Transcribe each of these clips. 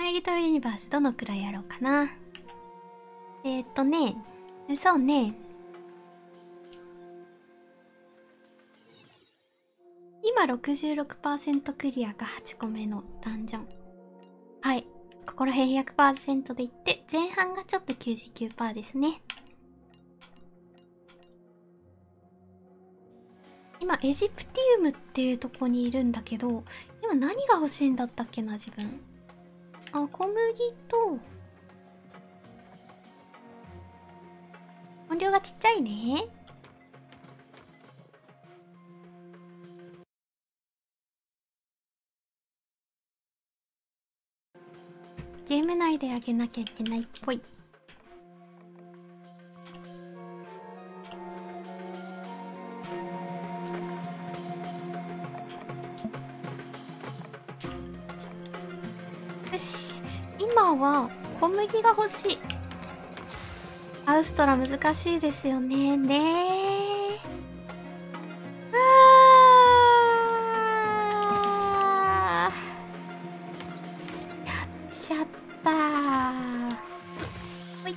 マイリトルユニバースどのくらいやろうかな。えー、っとね、そうね。今66%クリアが8個目のダンジョン。はい。ここら辺100%でいって、前半がちょっと99%ですね。今、エジプティウムっていうとこにいるんだけど、今何が欲しいんだったっけな、自分。あ、小麦と、音量がちっちゃいね。ゲーム内であげなきゃいけないっぽい。小麦が欲しい。アウストラ難しいですよね。ねあやっちゃった。ほい。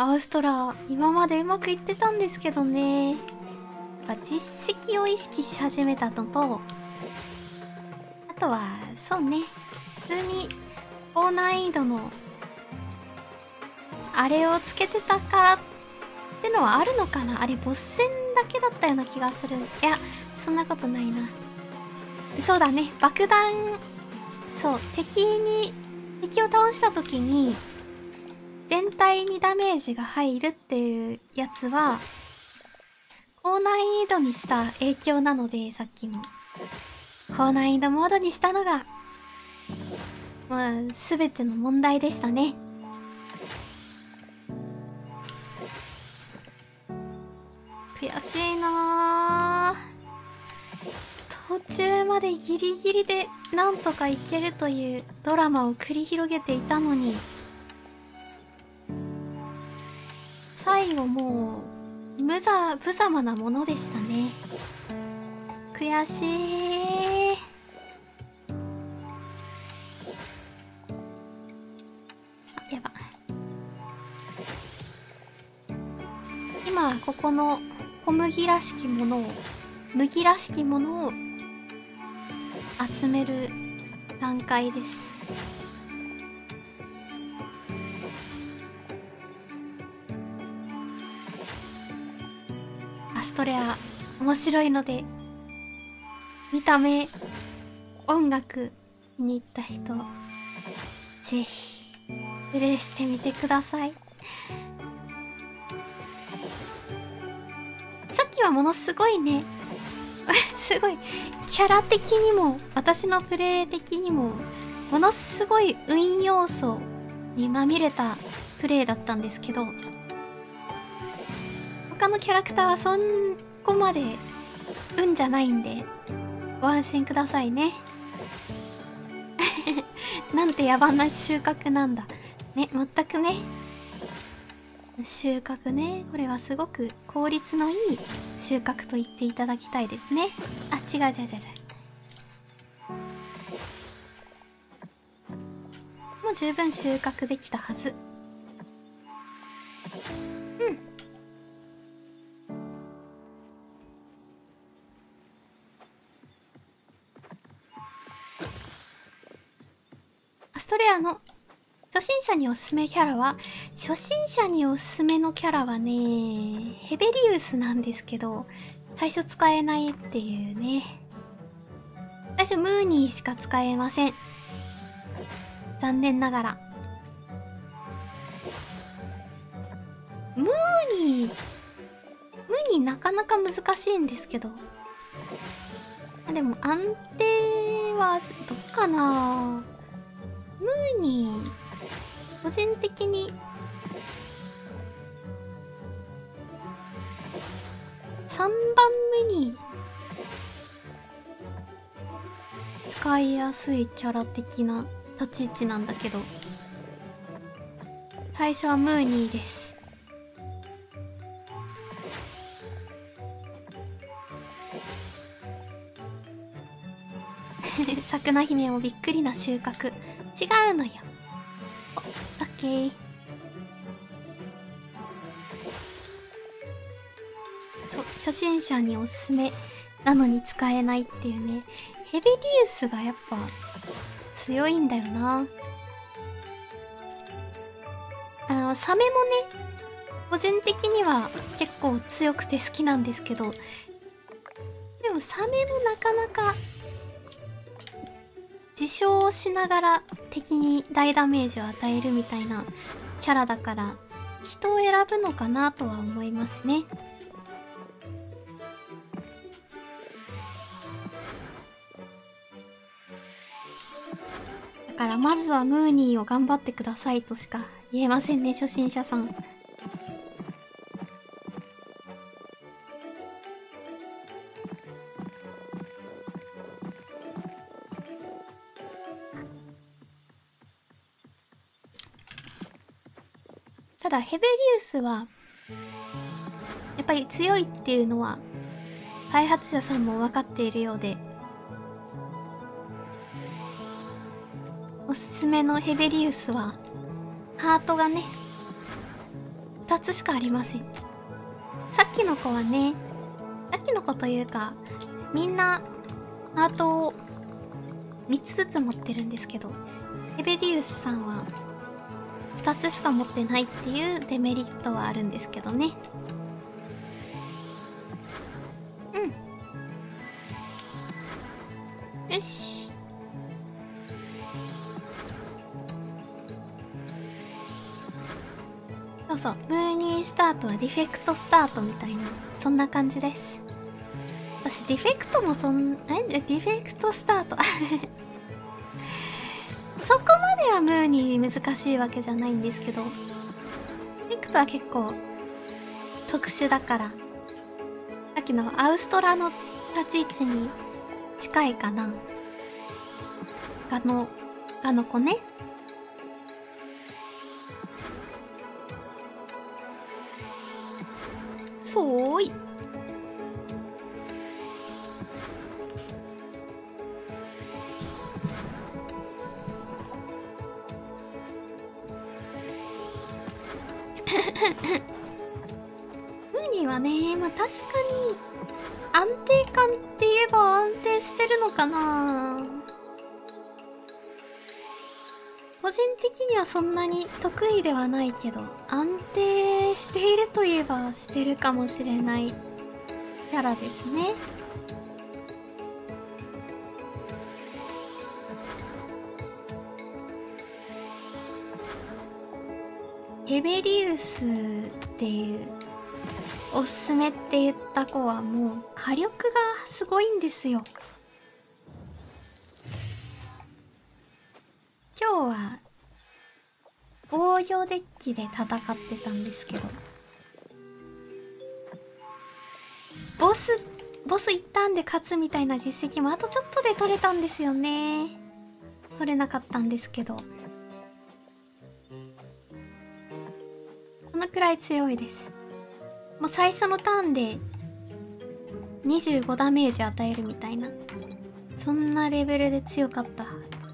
アウストラ今までうまくいってたんですけどね。ぱ実績を意識し始めたのとあとはそうね。普通に高難易度のあれをつけてたからってのはあるのかな。あれボス戦だけだったような気がする。いやそんなことないな。そうだね。爆弾そう敵に敵を倒した時に全体にダメージが入るっていうやつは高難易度にした影響なので、さっきの。高難易度モードにしたのが、まあ、すべての問題でしたね。悔しいな途中までギリギリでなんとかいけるというドラマを繰り広げていたのに最後もう無ざ無様なものでしたね。悔しい。あやば今ここの小麦らしきものを麦らしきものを集める段階です。トレア面白いので見た目音楽に入った人ぜひプレイしてみてください。さっきはものすごいね すごいキャラ的にも私のプレイ的にもものすごい運要素にまみれたプレイだったんですけど他のキャラクターはそんこまで運じゃないんでご安心くださいね。なんて野蛮な収穫なんだ。ね全くね。収穫ね。これはすごく効率のいい収穫と言っていただきたいですね。あ違う違う違う違う。もう十分収穫できたはず。の。初心者におすすめキャラは初心者におすすめのキャラはねヘベリウスなんですけど最初使えないっていうね。最初ムーニーしか使えません。残念ながら。ムーニームーニーなかなか難しいんですけど。でも安定はどっかな。ムーニー個人的に。3番目に。使いやすいキャラ的な。立ち位置なんだけど。最初はムーニーです。さくな姫もびっくりな収穫。違うのよ。おオッケー初心者におすすめなのに使えないっていうね。ヘビリウスがやっぱ強いんだよな。あのサメもね個人的には結構強くて好きなんですけどでもサメもなかなか自傷しながら敵に大ダメージを与えるみたいなキャラだから人を選ぶのかなとは思いますね。だからまずはムーニーを頑張ってくださいとしか言えませんね初心者さん。ただヘベリウスはやっぱり強いっていうのは開発者さんも分かっているようでおすすめのヘベリウスはハートがね2つしかありません。さっきの子はねさっきの子というかみんなハートを3つずつ持ってるんですけどヘベリウスさんは2つしか持ってないっていうデメリットはあるんですけどね。うん。よし。そうそう。ムーニースタートはディフェクトスタートみたいなそんな感じです。私ディフェクトもそんえ？ディフェクトスタート。そこまはムーに難しいわけじゃないんですけどエクトは結構特殊だからさっきのアウストラの立ち位置に近いかな。ガのガの子ね。な。個人的にはそんなに得意ではないけど安定しているといえばしてるかもしれないキャラですね。ヘベリウスっていうおすすめって言った子はもう火力がすごいんですよ。今日は防御デッキで戦ってたんですけど。ボスボス一旦で勝つみたいな実績もあとちょっとで取れたんですよね。取れなかったんですけど。このくらい強いです。もう最初のターンで25ダメージ与えるみたいな。そんなレベルで強かった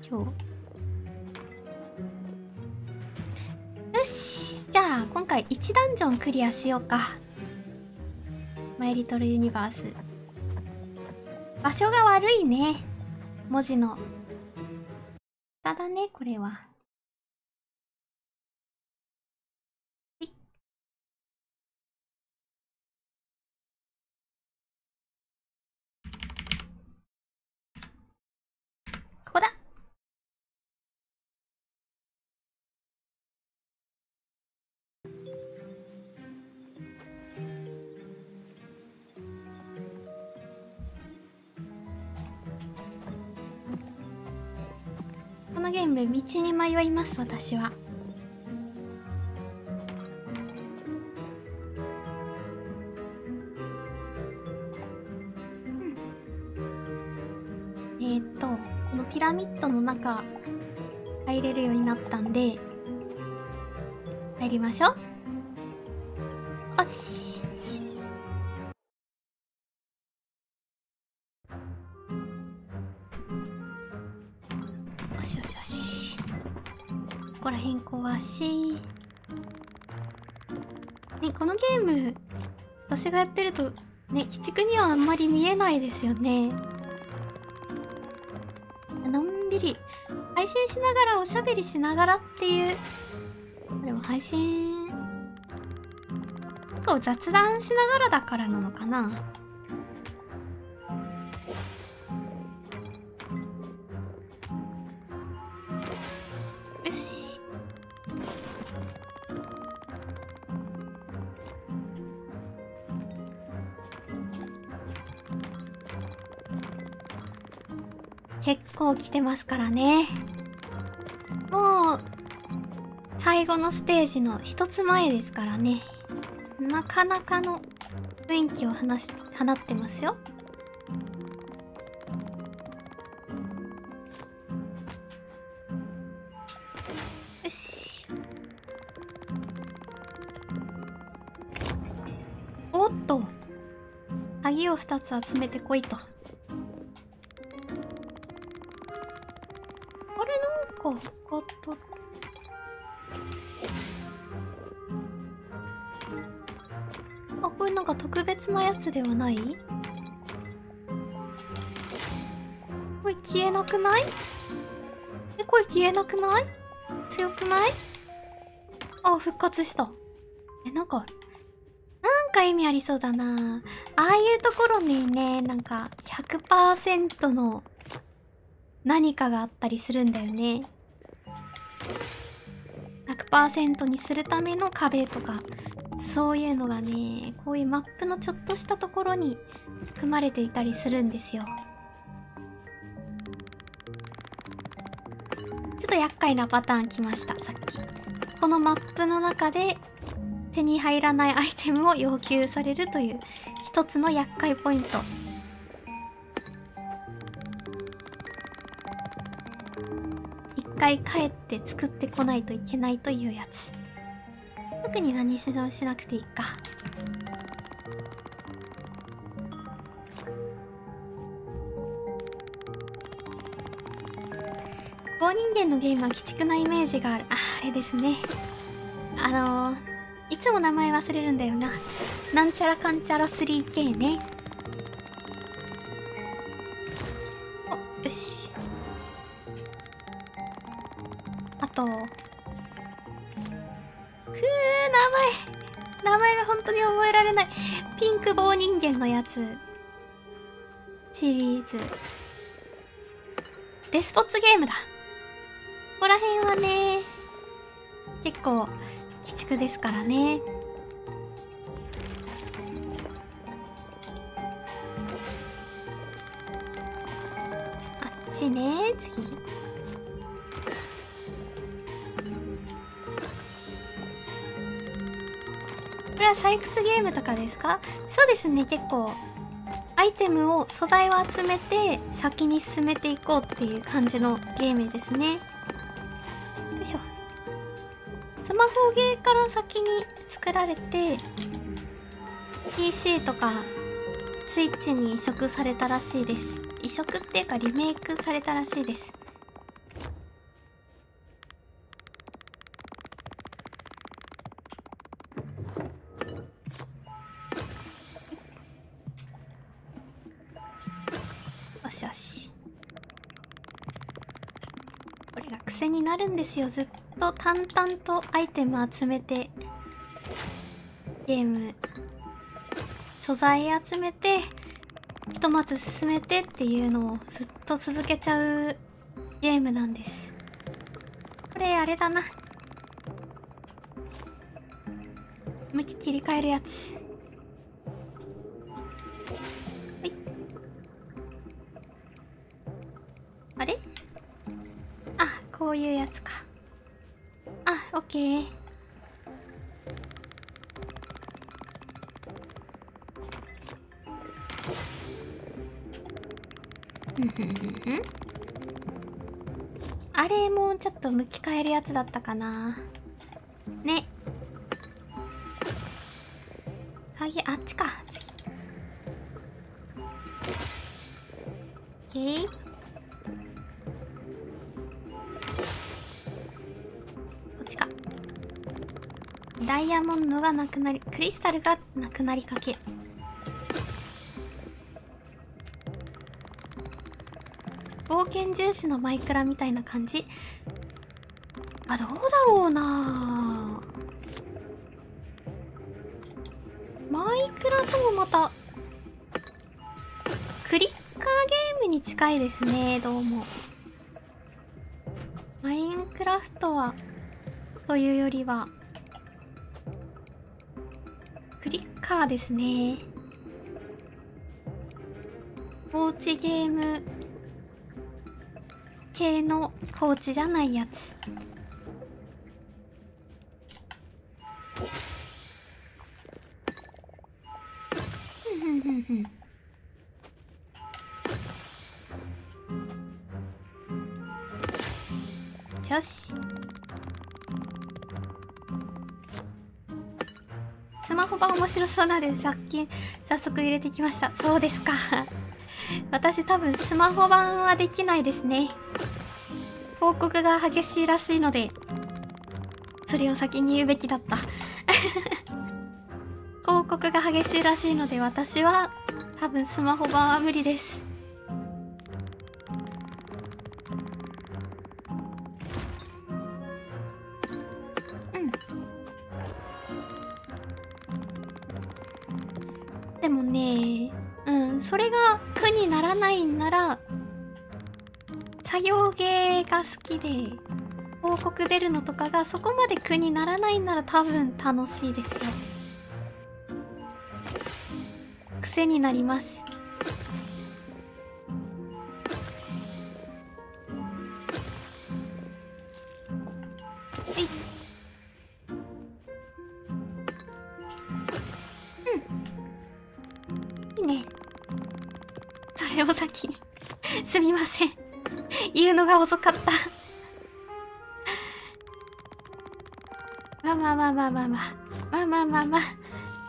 今日。よしじゃあ今回1ダンジョンクリアしようか。マイリトルユニバース場所が悪いね。文字の。ただねこれは。ゲーム道に迷います私は。うん。え、っとこのピラミッドの中入れるようになったんで入りましょう。辺壊し。ねこのゲーム私がやってるとね鬼畜にはあんまり見えないですよね。のんびり配信しながらおしゃべりしながらっていうでも配信結構雑談しながらだからなのかな。結構来てますからね。もう最後のステージの一つ前ですからね。なかなかの雰囲気を放し放ってますよ。よし。おっと。鍵を2つ集めてこいと。ではない？これ消えなくない？えこれ消えなくない？強くない？あ復活した。えなんかなんか意味ありそうだな。ああいうところにねなんか100%の何かがあったりするんだよね。100%にするための壁とかそういうのがねこういうマップのちょっとしたところに組まれていたりするんですよ。ちょっと厄介なパターン来ましたさっき。このマップの中で手に入らないアイテムを要求されるという一つの厄介ポイント。一回帰って作ってこないといけないというやつ。特に何しもしなくていいか。棒人間のゲームは鬼畜なイメージがある。ああれですね。あのー、いつも名前忘れるんだよな。なんちゃらかんちゃら 3K ね。ピンク棒人間のやつ。シリーズ。デスポッツゲームだ。ここら辺はね結構鬼畜ですからね。あっちね次。採掘ゲームとかですか？そうですね結構アイテムを素材を集めて先に進めていこうっていう感じのゲームですね。よいしょ。スマホゲーから先に作られて PC とかスイッチに移植されたらしいです。移植っていうかリメイクされたらしいです。ですよ。ずっと淡々とアイテム集めてゲーム素材集めてひとまず進めてっていうのをずっと続けちゃうゲームなんです。これあれだな。向き切り替えるやつ。あこういうやつか。あオッケー。ふんふんふんふん。あれもちょっと向き変えるやつだったかな。ね。鍵あっちか。がなくなりクリスタルがなくなりかけ。冒険重視のマイクラみたいな感じ。あどうだろうな。マイクラともまたクリッカーゲームに近いですね。どうも。マインクラフトはというよりはカーですね。放置ゲーム系の放置じゃないやつ。スマホ版面白そうなのでさっき早速入れてきました。そうですか。私多分スマホ版はできないですね。報告が激しいらしいのでそれを先に言うべきだった。広告が激しいらしいので私は多分スマホ版は無理です。きで報告出るのとかがそこまで苦にならないなら多分楽しいですよ。癖になります。えい。うん。いいね。それを先に。すみません。言うのが遅かった。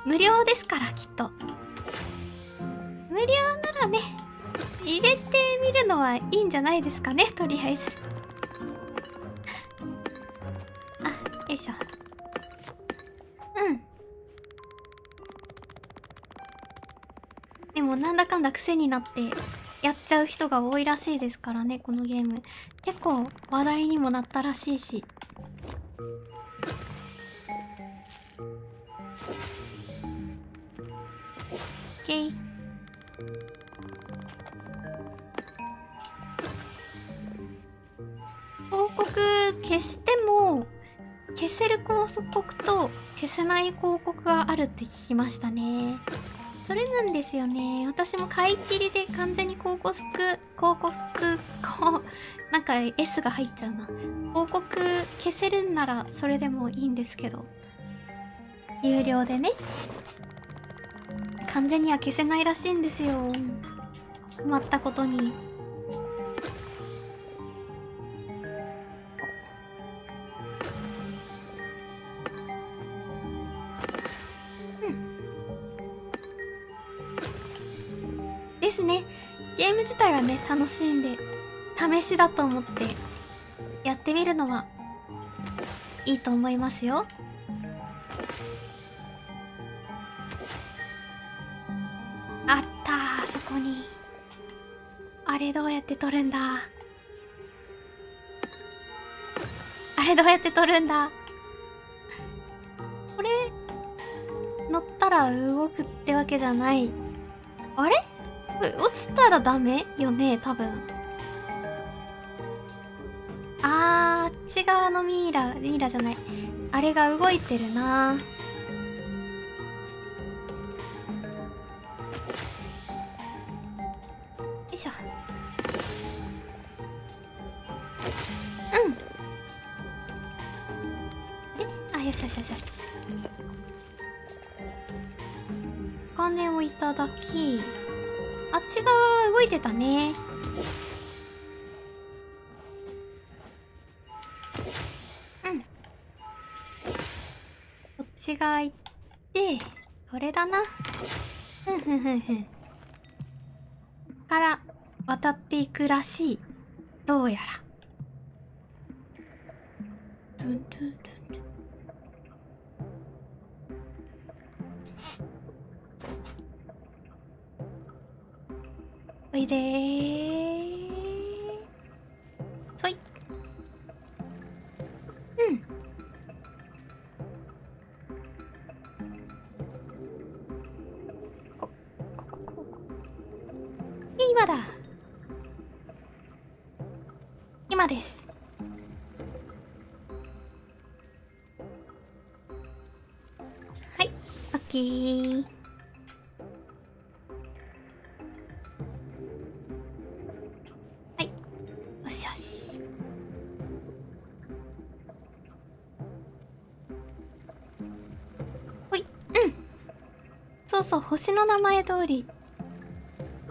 無料ですからきっと。無料ならね入れてみるのはいいんじゃないですかねとりあえず。あよいしょ。うん。でもなんだかんだ癖になってやっちゃう人が多いらしいですからねこのゲーム。結構話題にもなったらしいし。オッケー広告消しても消せる広告と消せない広告があるって聞きましたね。それなんですよね。私も買い切りで完全に広告広告こうなんか S が入っちゃうな。広告消せるんならそれでもいいんですけど。有料でね。完全には消せないらしいんですよ。困ったことに。ですね。ゲーム自体はね楽しんで試しだと思ってやってみるのはいいと思いますよ。って取るんだ？あれどうやって取るんだ？これ乗ったら動くってわけじゃない。あれ？落ちたらダメよね多分。あーあっち側のミイラミイラじゃない。あれが動いてるなよだきあっち側は動いてたね。うん。こっち側行ってこれだな。ふんふんふんふん。から渡っていくらしい。どうやら。トゥントゥントゥントゥおいでー。そい。うん。こここここ。今だ。今です。はい。オッケー。星の名前通り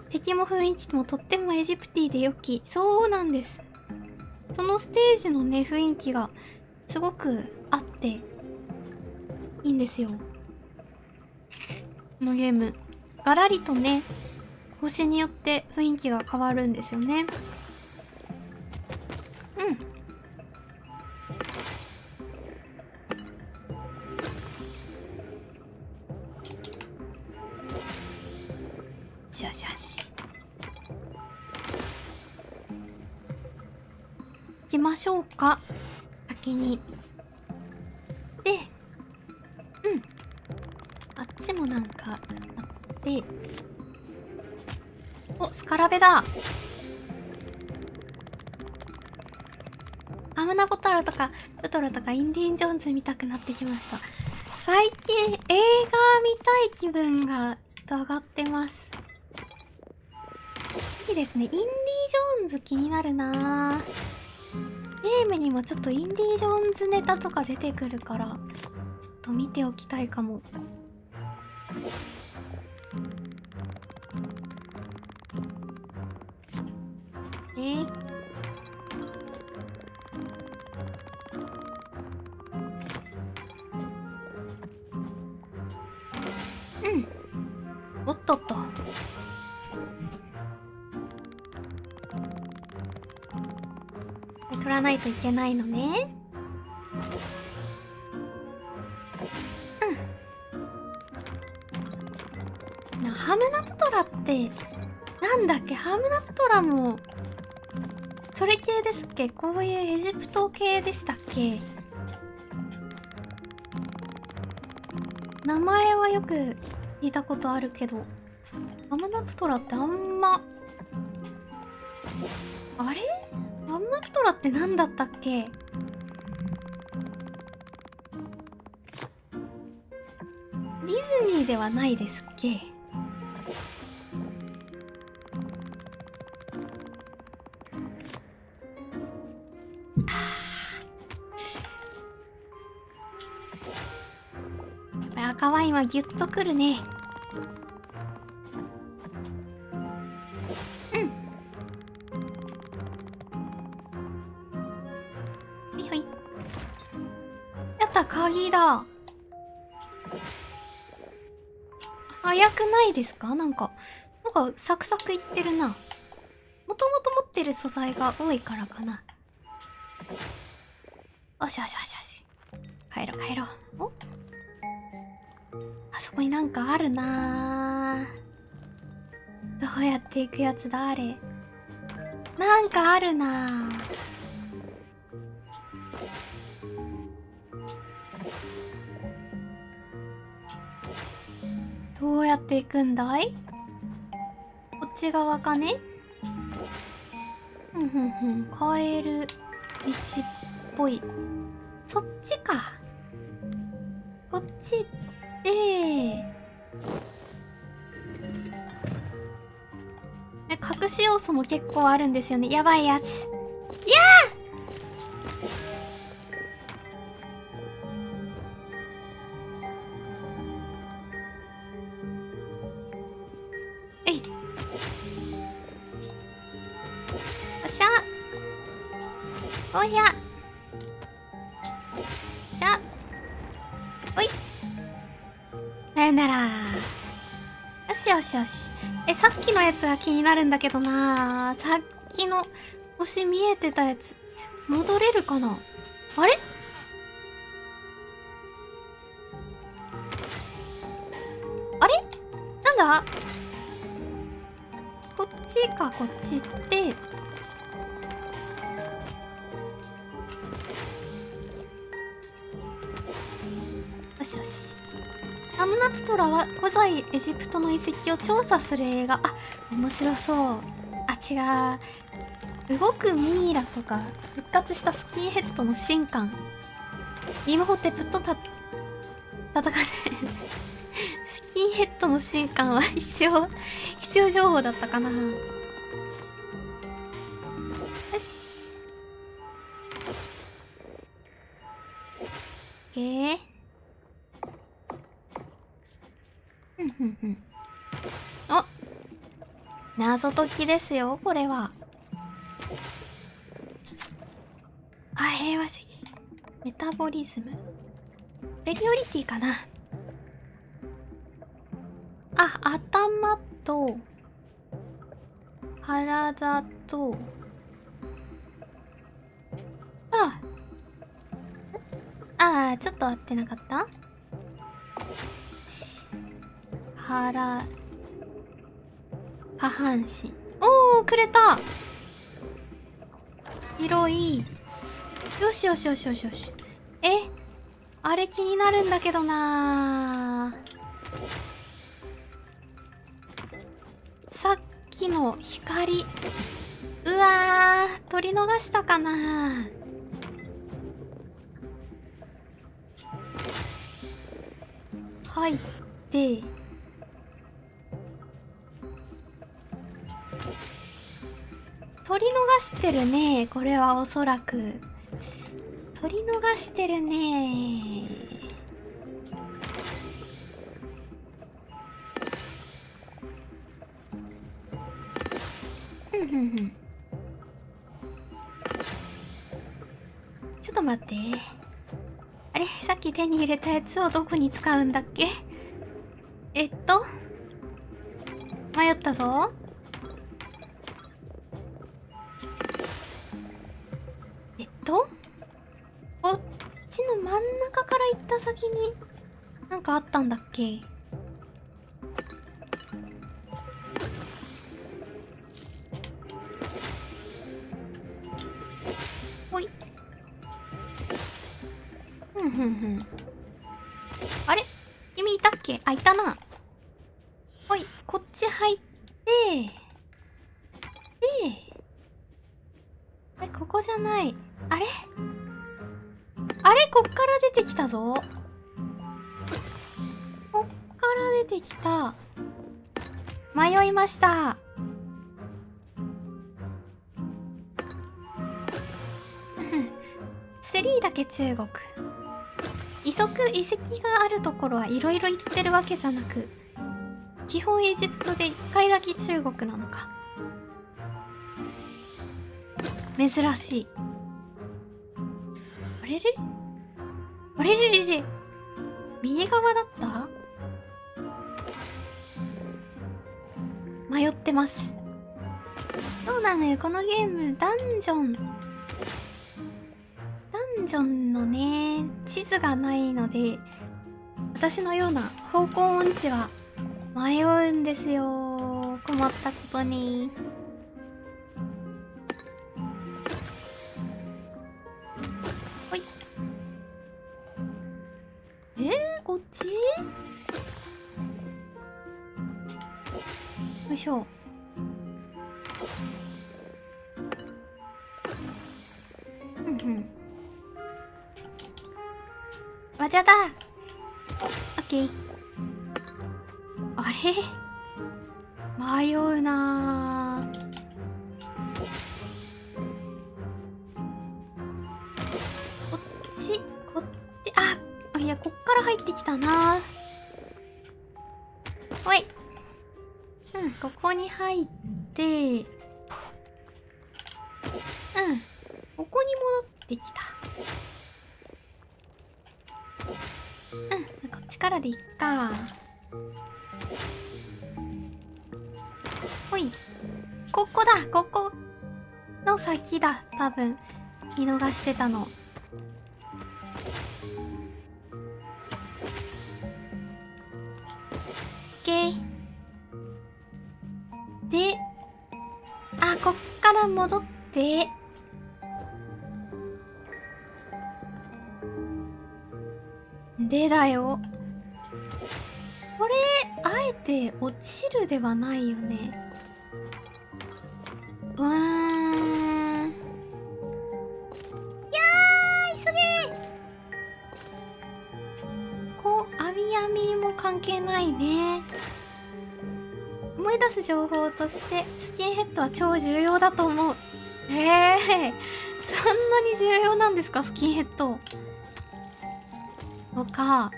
敵も雰囲気もとってもエジプティで良き。そうなんです。そのステージのね雰囲気がすごくあっていいんですよ。このゲーム。ガラリとね星によって雰囲気が変わるんですよね。きましょうか。先に。でうん。あっちもなんかあって。おスカラベだ。アムナボトルとかトトロとかインディーン・ジョーンズ見たくなってきました。最近映画見たい気分がちょっと上がってます。いいですね。インディ・ジョーンズ気になるな。ゲームにもちょっとインディ・ジョーンズネタとか出てくるからちょっと見ておきたいかも。えーといけないのね。うん。なハムナプトラってなんだっけ？ハムナプトラもそれ系ですっけ？こういうエジプト系でしたっけ？名前はよく聞いたことあるけどハムナプトラってあんまあれ？ハムナプトラって何だったっけ？ディズニーではないですっけ？あ赤ワインはギュッとくるね。った鍵だ。早くないですか？なんかなんかサクサクいってるな。もともと持ってる素材が多いからかな。よしよしよしよし。帰ろう帰ろう。お？あそこになんかあるな。どうやって行くやつだあれ。なんかあるな。どうやって行くんだい？こっち側かね？ふんふんふん。帰る道っぽい。そっちか。こっちで。え隠し要素も結構あるんですよね。やばいやつ。いやーやつが気になるんだけどな。さっきの星見えてたやつ戻れるかな？あれ？あれ？なんだ？こっちかこっちって。ナプトラは古代エジプトの遺跡を調査する映画。あ面白そう。あ違う。動くミイラとか復活したスキンヘッドの神官。イムホテプとた戦って スキンヘッドの神官は必要必要情報だったかな。よし。えー？謎解きですよこれは。あ平和主義。メタボリズム。ベリオリティかな。あ頭と体と。あああちょっと合ってなかった？から下半身。おおくれた。広い。よしよしよしよしよし。え？あれ気になるんだけどな。さっきの光。うわー取り逃したかな。入って取り逃してるねこれはおそらく。取り逃してるね。ふんふんふん。ちょっと待って。あれ？さっき手に入れたやつをどこに使うんだっけ？えっと迷ったぞ。と？こっちの真ん中から行った先になんかあったんだっけ？ほい。ふんふんふん。あれ？君いたっけ？あいたな。ほい。こっち入ってでえここじゃない。あれ？あれ？こっから出てきたぞ。こっから出てきた。迷いました。3だけ中国。遺跡遺跡があるところはいろいろ行ってるわけじゃなく基本エジプトで一回だけ中国なのか。珍しい。あれれあれれれれ？右側だった？迷ってます。そうなのよこのゲーム。ダンジョン。ダンジョンのね地図がないので私のような方向音痴は迷うんですよ。困ったことに。分見逃してたの。オッケー。で旦戻って。でだよ。これあえて落ちるではないよね。いね。思い出す情報としてスキンヘッドは超重要だと思う。へえそんなに重要なんですかスキンヘッド。とか。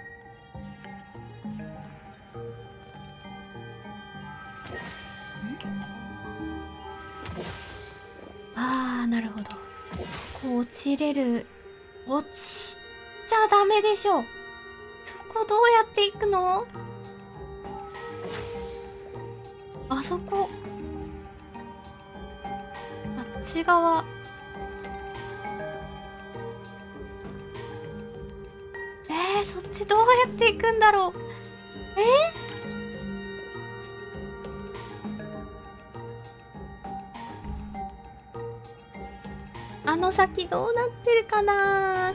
ああなるほど。こう落ちれる。落ちちゃダメでしょ。そこどうやって行くの？あそこ。あっち側。えー、そっちどうやって行くんだろう。えあの先どうなってるかな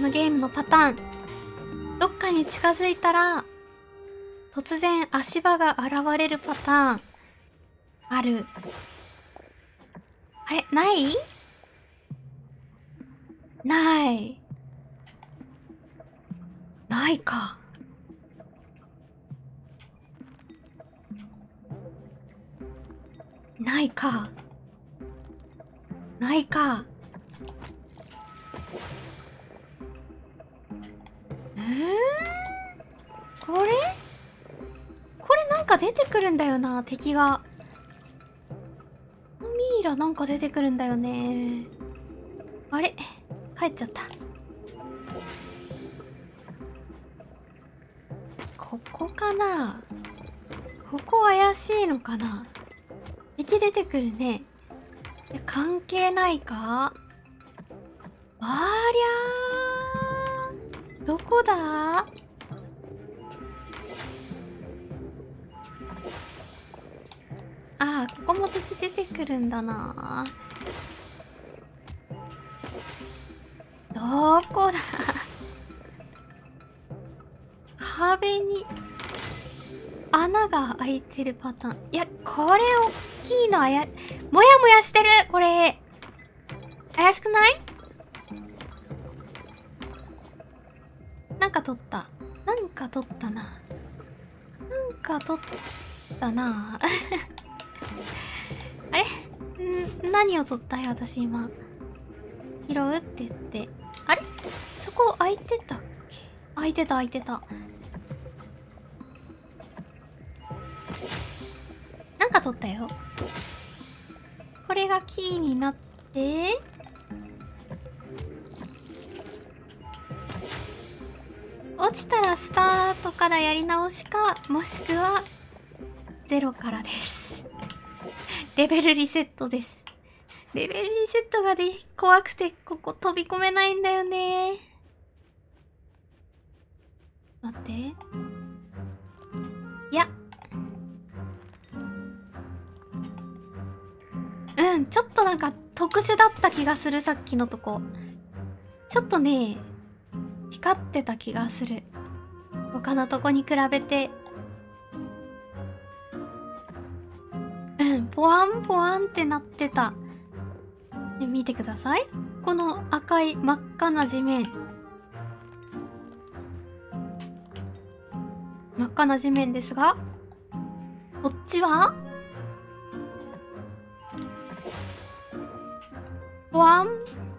のゲームのパターン。どっかに近づいたら突然足場が現れるパターン。ある。あれない？ない。ないか。ないか。ないか。えー、これ？これなんか出てくるんだよな敵が。ミイラなんか出てくるんだよね。あれ？帰っちゃった。ここかな？ここ怪しいのかな？敵出てくるね。関係ないか？ありゃー。どこだ？あーここも敵出てくるんだな。どこだ？壁に穴が開いてるパターン。いやこれ大きいのあやもやもやしてるこれ。怪しくない？なんか取った。なんか取ったな。なんか取ったな。あれ？ん何を取ったよ私今。拾うって言って。あれ？そこ開いてたっけ？開いてた開いてた。なんか取ったよ。これがキーになって。落ちたらスタートからやり直しかもしくはゼロからです。レベルリセットです。レベルリセットがで怖くてここ飛び込めないんだよね。待って。いや。うんちょっとなんか特殊だった気がするさっきのとこ。ちょっとね光ってた気がする。他のとこに比べて。うんポワンポワンってなってた。見てください。この赤い真っ赤な地面。真っ赤な地面ですがこっちは？ポワン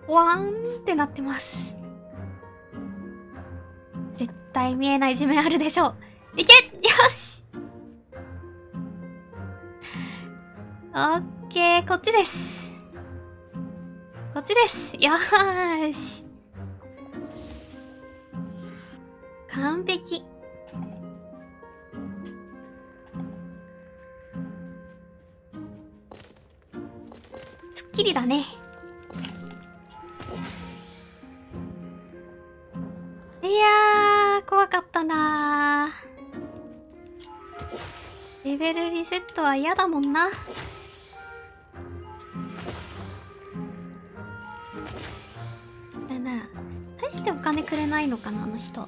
ポワンってなってます。対見えない地面あるでしょ。ういけ！よし！オッケーこっちです。こっちです。よーし。完璧。すっきりだね。いや怖かったな。レベルリセットは嫌だもんな。なんなら大してお金くれないのかなあの人。よ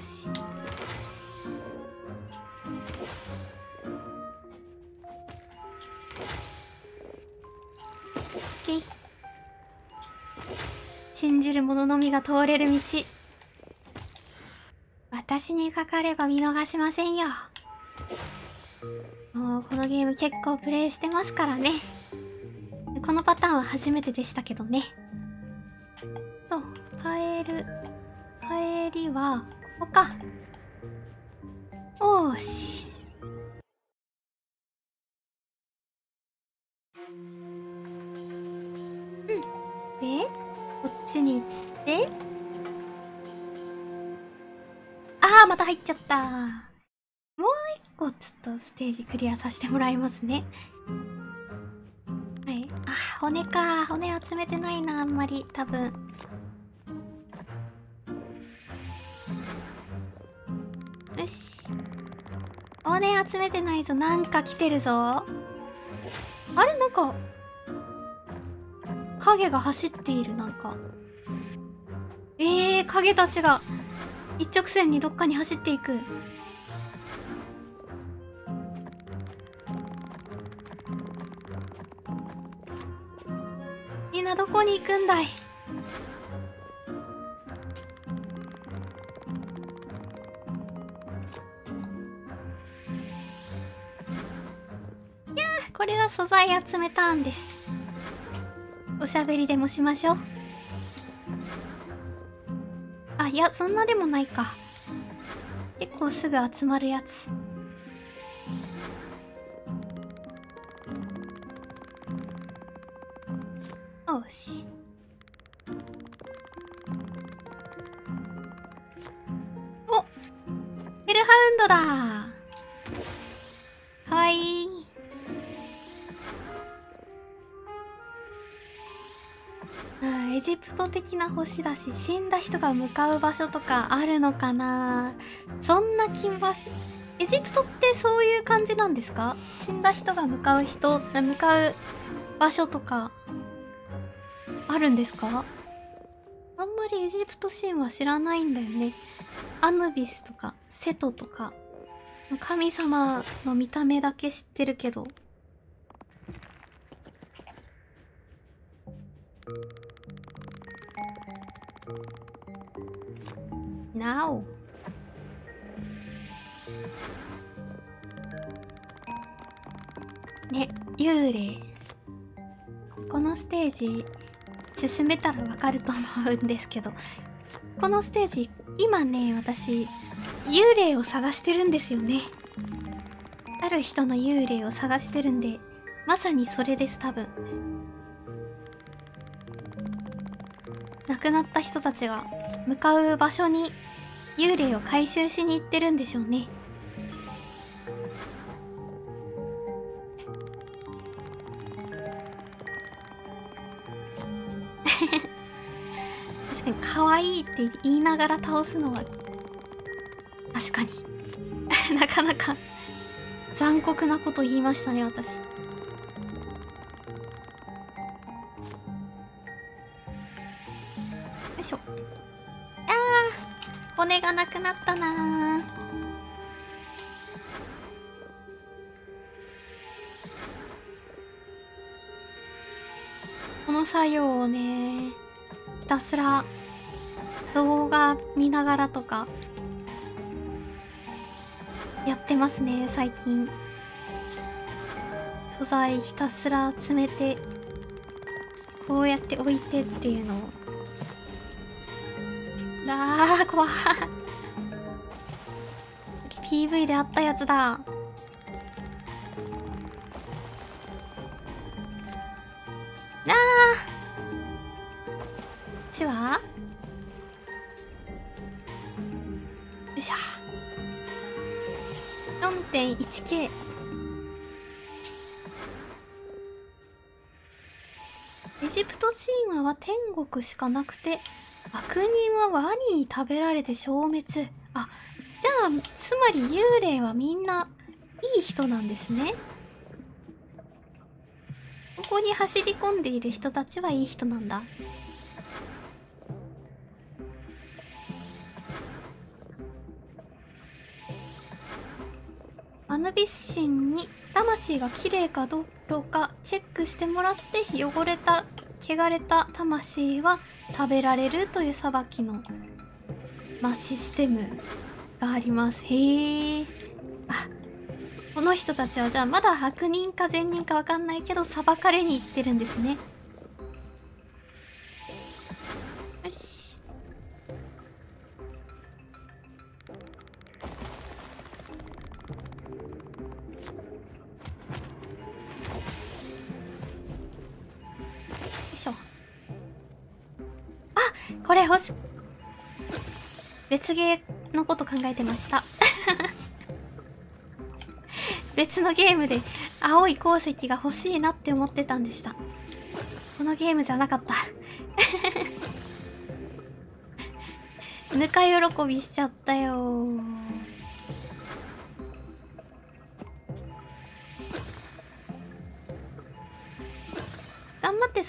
し。オッケー信じる者のみが通れる道。私にかかれば見逃しませんよ。もうこのゲーム結構プレイしてますからね。このパターンは初めてでしたけどね。と帰る帰りはここか。おーし。ちゃった。もう一個ちょっとステージクリアさせてもらいますね。はい。あ骨か。骨集めてないなあんまり。多分。よし。骨集めてないぞ。なんか来てるぞ。あれ？なんか影が走っている。なんか。えー、影たちが一直線にどっかに走っていく。みんなどこに行くんだい？いやーこれは素材集めたんです。おしゃべりでもしましょう。いやそんなでもないか。結構すぐ集まるやつ。エジプト的な星だし死んだ人が向かう場所とかあるのかな？そんな気はしエジプトってそういう感じなんですか？死んだ人が向かう人向かう場所とかあるんですか？あんまりエジプト神話知らないんだよね。アヌビスとかセトとか。神様の見た目だけ知ってるけど。なおね幽霊。このステージ進めたらわかると思うんですけど。このステージ今ね私幽霊を探してるんですよね。ある人の幽霊を探してるんでまさにそれです多分。亡くなった人たちが向かう場所に幽霊を回収しに行ってるんでしょうね。かに可愛いって言いながら倒すのは確かに。なかなか残酷なこと言いましたね私。ー骨がなくなったな。この作業をねひたすら動画見ながらとかやってますね最近。素材ひたすら詰めてこうやって置いてっていうのを。あー怖い。PV であったやつだ。あー。こっちは？よいしょ。4.1K エジプト神話は天国しかなくて。悪人はワニに食べられて消滅。あじゃあつまり幽霊はみんないい人なんですね。ここに走り込んでいる人たちはいい人なんだ。アヌビス神に魂が綺麗かどうかチェックしてもらって汚れた汚れた魂は食べられるという裁きの、まあ、システムがあります。へえあこの人たちはじゃあまだ悪人か善人かわかんないけど裁かれに行ってるんですね。これ欲し別ゲーのこと考えてました。別のゲームで青い鉱石が欲しいなって思ってたんでした。このゲームじゃなかった。ぬか喜びしちゃったよ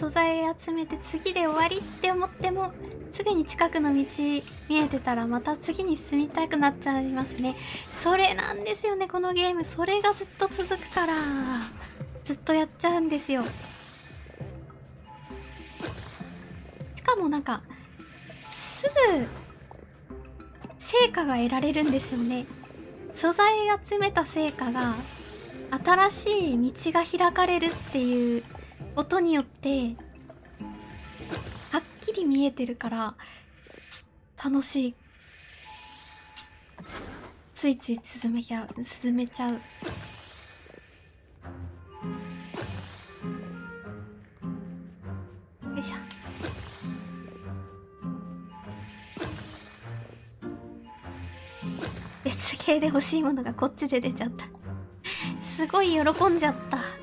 素材集めて次で終わりって思ってもすぐに近くの道見えてたらまた次に進みたくなっちゃいますね。それなんですよねこのゲーム。それがずっと続くからずっとやっちゃうんですよ。しかもなんかすぐ成果が得られるんですよね。素材集めた成果が新しい道が開かれるっていうことによってはっきり見えてるから楽しい。ついつい進めちゃう進めちゃう。よいしょ。別ゲーで欲しいものがこっちで出ちゃった。すごい喜んじゃった。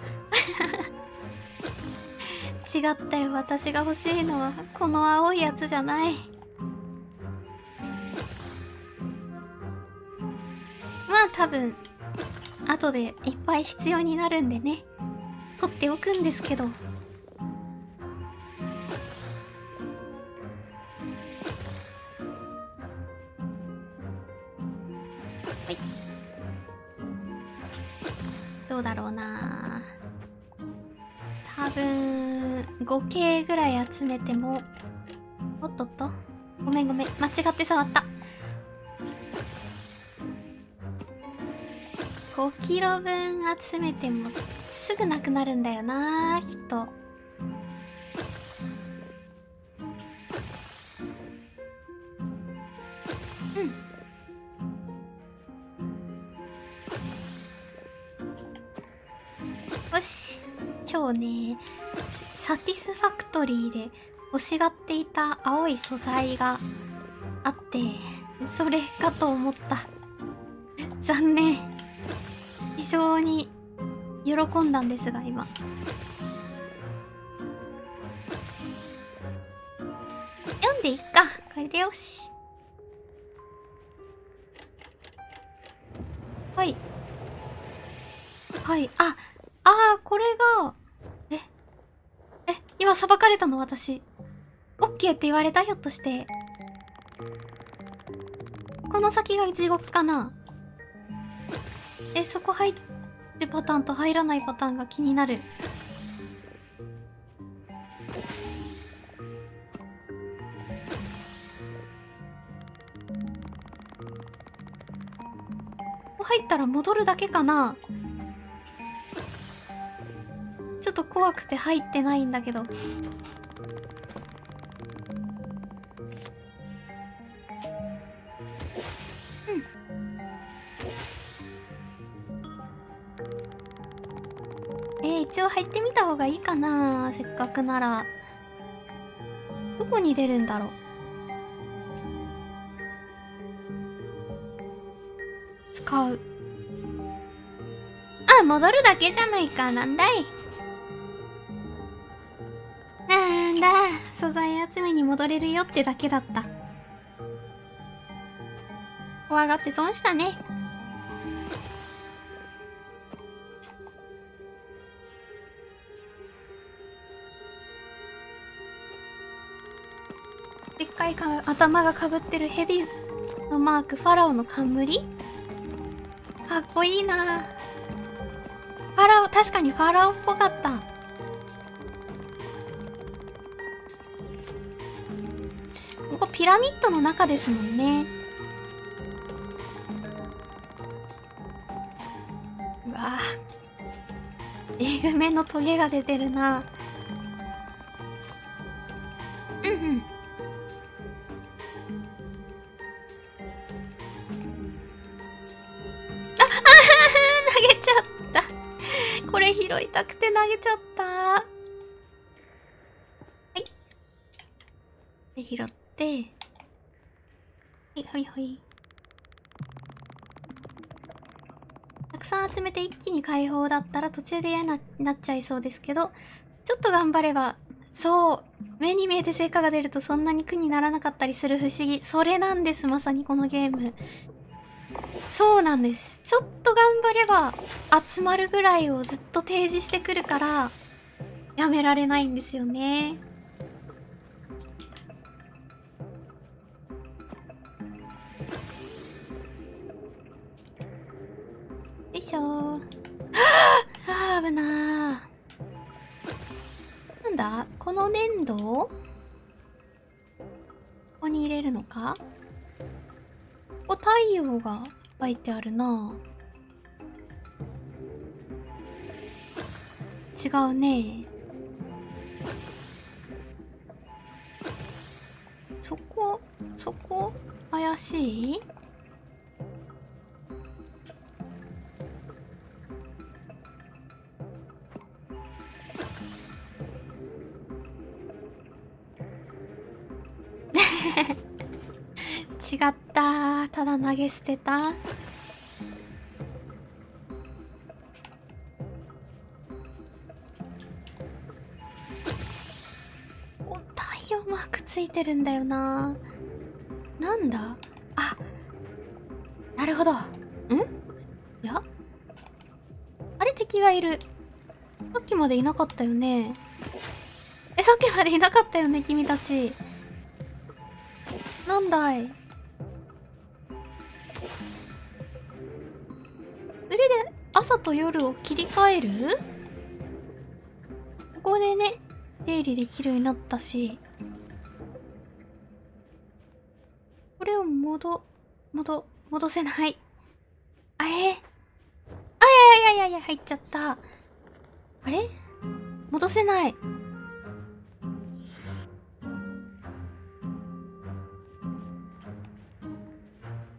違ったよ私が欲しいのはこの青いやつじゃない。まあ多分後でいっぱい必要になるんでね。取っておくんですけど。はい。どうだろうな多分 5K ぐらい集めてもおっとっと？ごめんごめん。間違って触った。5キロ分集めてもすぐなくなるんだよなきっと。ね。サティスファクトリーで欲しがっていた青い素材があってそれかと思った。残念。非常に喜んだんですが今。読んでいっか。これでよし。はい。はい。あああこれが今裁かれたの私。オッケーって言われたひょっとして。この先が地獄かな。えそこ入るパターンと入らないパターンが気になる。入ったら戻るだけかな。ちょっと怖くて入ってないんだけど。うん。えー、一応入ってみた方がいいかなせっかくなら。どこに出るんだろう。使う。あ戻るだけじゃないか。なんだい。だ。素材集めに戻れるよってだけだった。怖がって損したね。でっかいか頭がかぶってるヘビのマークファラオの冠？かっこいいな。ファラオ確かにファラオっぽかった。ピラミッドの中ですもんね。うわ。えぐめのトゲが出てるな。うんうん。ああ投げちゃった。これ拾いたくて投げちゃった。くさん集めて一気に解放だったら途中で嫌ななっちゃいそうですけどちょっと頑張ればそう目に見えて成果が出るとそんなに苦にならなかったりする不思議それなんですまさにこのゲーム。そうなんです。ちょっと頑張れば集まるぐらいをずっと提示してくるからやめられないんですよね。しょーあー危なー。なんだこの粘土ここに入れるのか？ここ太陽が湧いてあるな。違うね。そこそこ？怪しい？捨てた？お太陽マークついてるんだよな。なんだ？あなるほど。ん？いや？あれ敵がいる。さっきまでいなかったよね。えさっきまでいなかったよね君たち。なんだい？と夜を切り替える？ここでね出入りできるようになったしこれを戻戻戻せない。あれ？あいやいやいやいや入っちゃった。あれ？戻せない。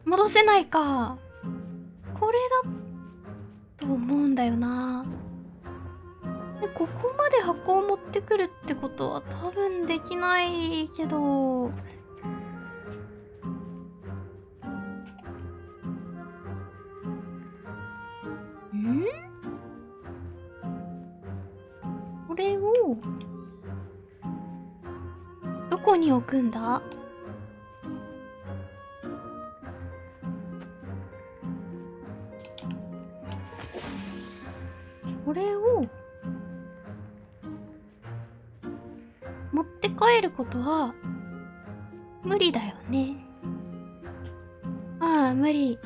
戻せないか。これだってと思うんだよな。でここまで箱を持ってくるってことは多分できないけど。ん？これをどこに置くんだ？ることは無理だよね。ああ無理。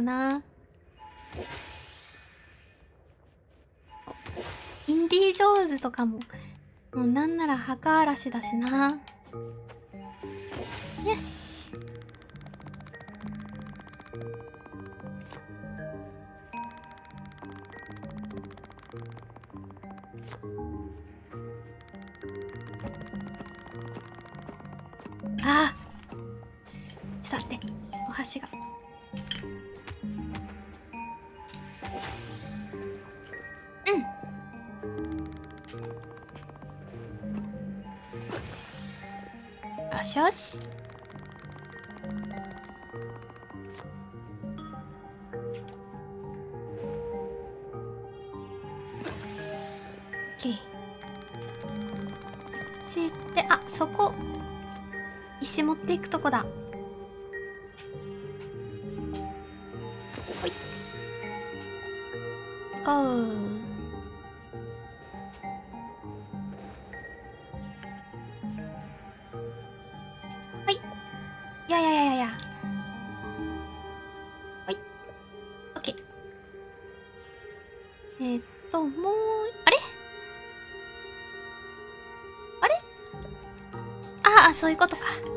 よな。インディ・ジョーズとかももうなんなら墓荒らしだしな。よし。あーちょっと待って。お箸が。しよし。オッケーこっち行ってあそこ。石持っていくとこだ。そういうことか。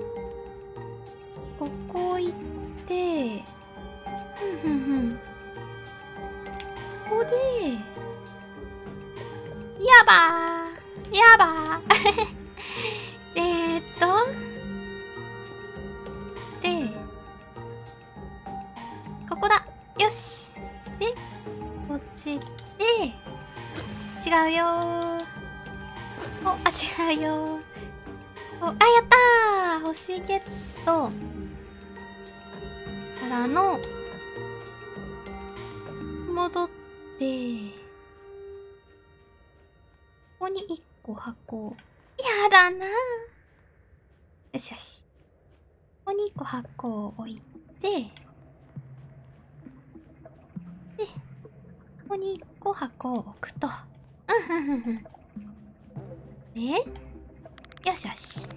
戻ってここに1個箱。やだな。ーよしよし。ここに1個箱を置いてでここに1個箱を置くと。うんふんふんふん。でよしよし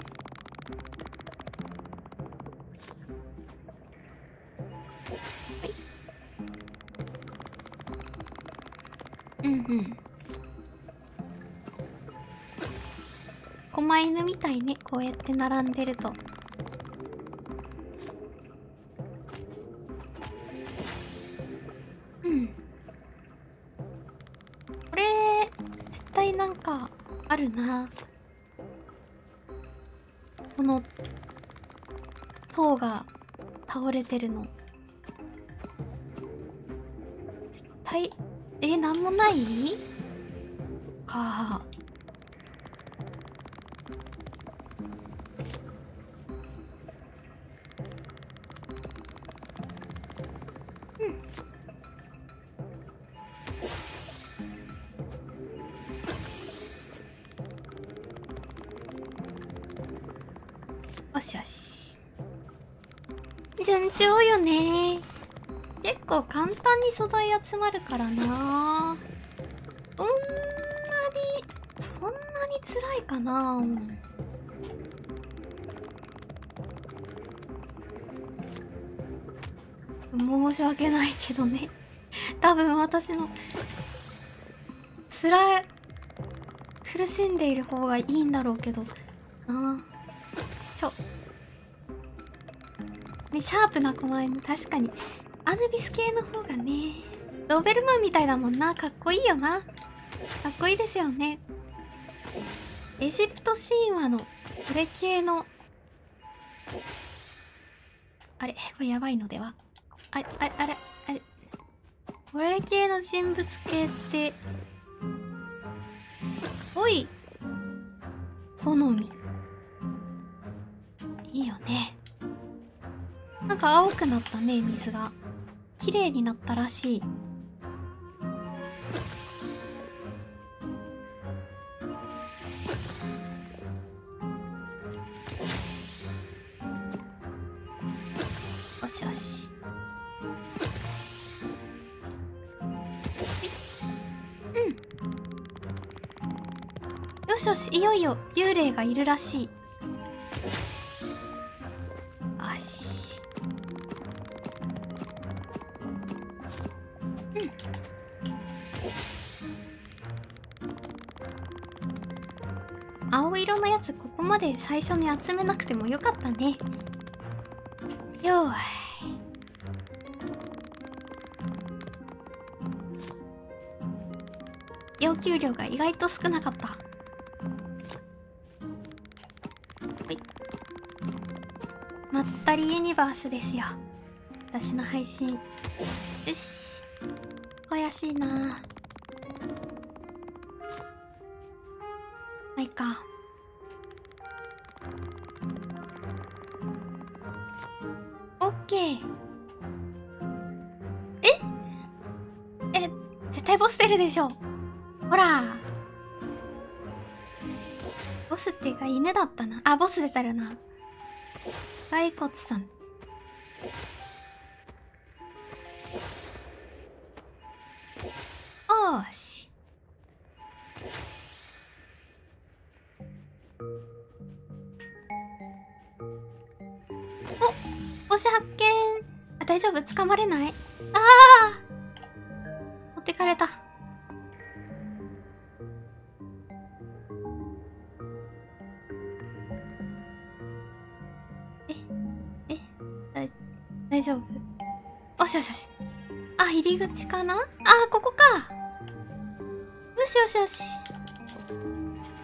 うんうん。狛犬みたいねこうやって並んでると。うん。これ絶対なんかあるな。この塔が倒れてるのない？か。うん。よしよし。順調よね。結構簡単に素材集まるからな。かな。申し訳ないけどね。多分私の辛い苦しんでいる方がいいんだろうけどな。あちょねシャープな狛犬確かにアヌビス系の方がねドーベルマンみたいだもんな。かっこいいよな。かっこいいですよね。エジプト神話のこれ系のあれこれやばいのでは？あれあれあれあれ。これ系の人物系ってすごい好み。いいよね。なんか青くなったね水が。綺麗になったらしい。いよいよ幽霊がいるらしい。よし。うん青色のやつここまで最初に集めなくてもよかったね。よーい。要求量が意外と少なかった。まったりユニバースですよ。私の配信。よし。怪しいな。まあいいか。オッケー。え？え絶対ボス出るでしょ。ほら。ボスっていうか犬だったな。あボス出たるな。骸骨さん。おーし。お星発見。あ大丈夫？掴まれない？しよしよし。あ入り口かな？あここか。よしよしよし。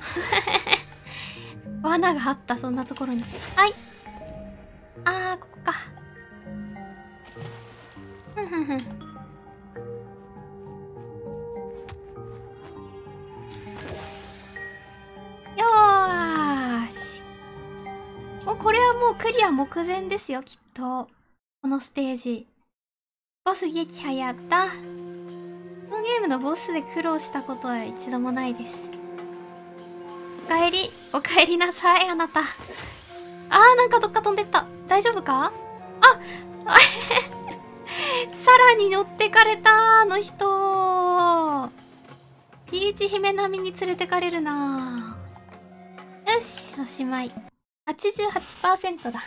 罠があったそんなところに。はい。あーここか。ふんふんふん。よーし。もうこれはもうクリア目前ですよきっと。このステージ。撃破やった。このゲームのボスで苦労したことは一度もないです。おかえり。おかえりなさいあなた。あーなんかどっか飛んでった。大丈夫か？ああ さらに乗ってかれたあの人。ピーチ姫並みに連れてかれるな。よしおしまい。88%だ。